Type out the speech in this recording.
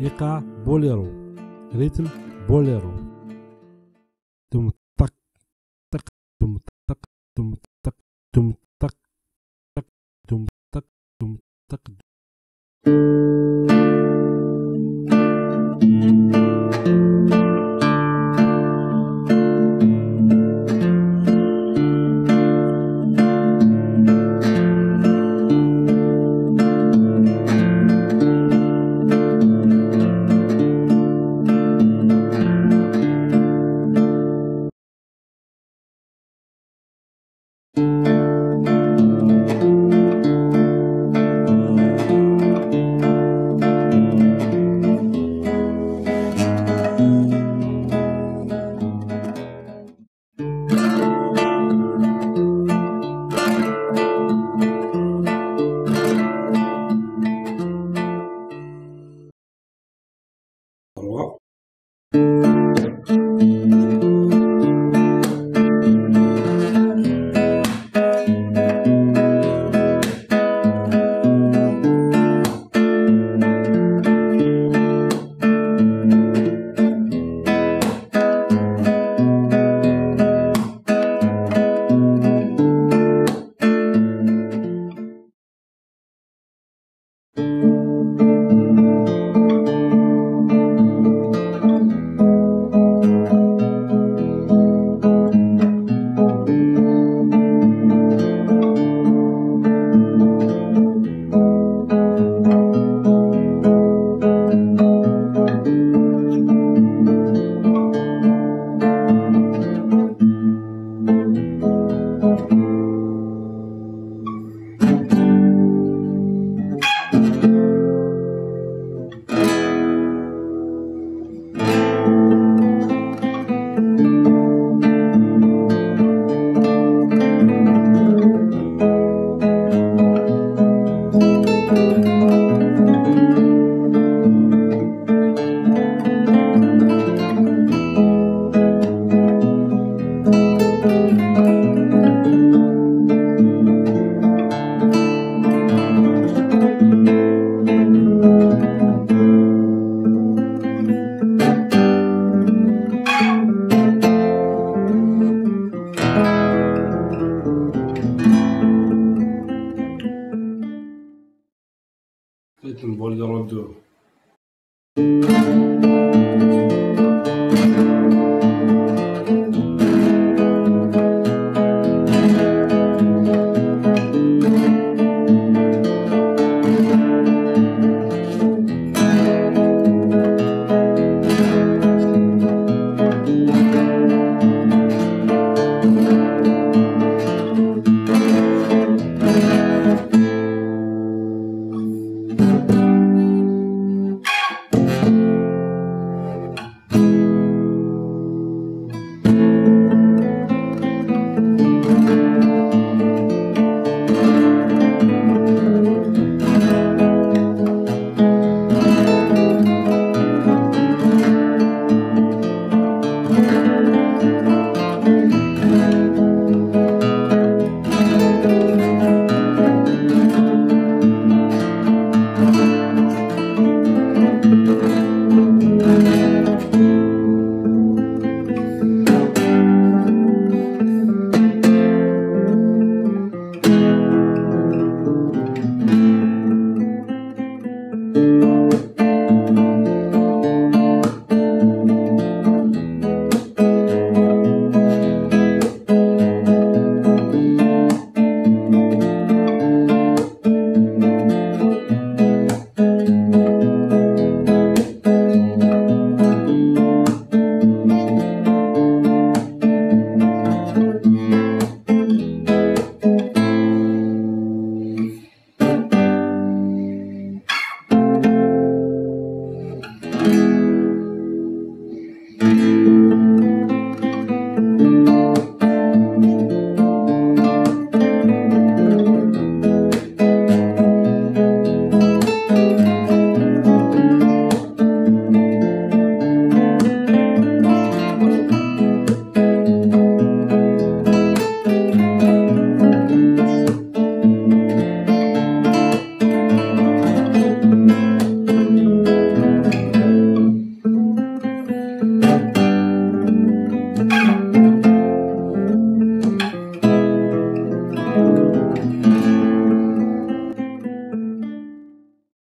إيقاع boléro rythme boléro. دم طق طق دم طق دم طق دم طق طق دم طق دم طق بوليرو دو